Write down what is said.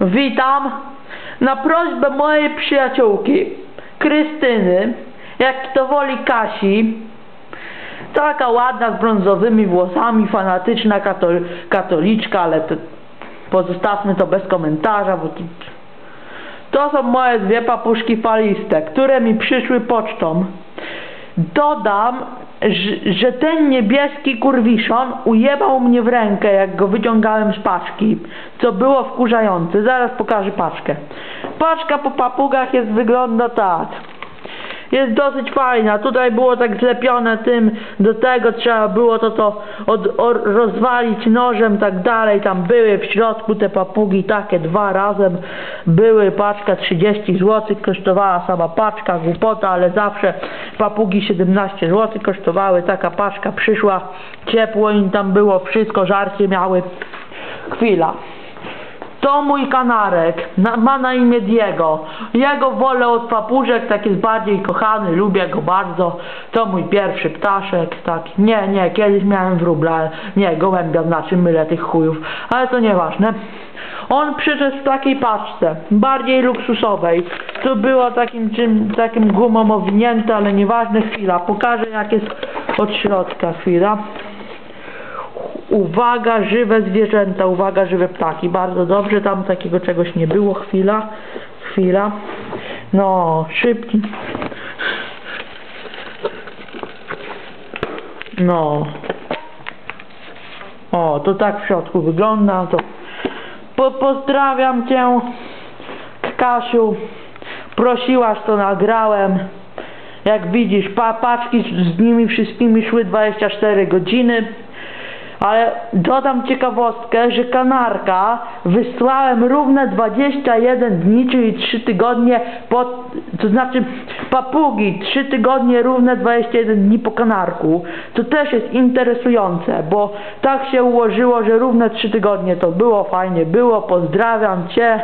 Witam. Na prośbę mojej przyjaciółki Krystyny, jak to woli Kasi, taka ładna z brązowymi włosami, fanatyczna katol katoliczka, ale to pozostawmy to bez komentarza, bo to, to są moje dwie papuszki faliste, które mi przyszły pocztą. Dodam, że, ten niebieski kurwiszon ujebał mnie w rękę, jak go wyciągałem z paczki, co było wkurzające. Zaraz pokażę paczkę. Paczka po papugach jest, wygląda tak. Jest dosyć fajna. Tutaj było tak zlepione tym, do tego trzeba było to, to od, rozwalić nożem, tak dalej. Tam były w środku te papugi, takie dwa razem były. Paczka 30 zł kosztowała sama paczka, głupota, ale zawsze papugi 17 zł kosztowały. Taka paczka przyszła, ciepło im tam było, wszystko, żarcie miały. Chwila. To mój kanarek, na, ma na imię Diego. Jego wolę od papużek, tak jest bardziej kochany, lubię go bardzo. To mój pierwszy ptaszek, tak. Nie, nie, kiedyś miałem wróbla, nie, gołębia, znaczy mylę tych chujów, ale to nieważne. On przyszedł w takiej paczce, bardziej luksusowej. Tu było takim czym, takim gumą owinięte, ale nieważne, chwila. Pokażę jak jest od środka, chwila. Uwaga, żywe zwierzęta, uwaga, żywe ptaki. Bardzo dobrze, tam takiego czegoś nie było. Chwila, chwila. No, szybki. No. O, to tak w środku wygląda. To po, pozdrawiam Cię, Kasiu. Prosiłaś, to nagrałem. Jak widzisz, pa, paczki z, z nimi wszystkimi szły 24 godziny. Ale dodam ciekawostkę, że kanarka wysłałem równe 21 dni, czyli 3 tygodnie po, to znaczy papugi 3 tygodnie równe 21 dni po kanarku. To też jest interesujące, bo tak się ułożyło, że równe 3 tygodnie to było fajnie, było, pozdrawiam Cię.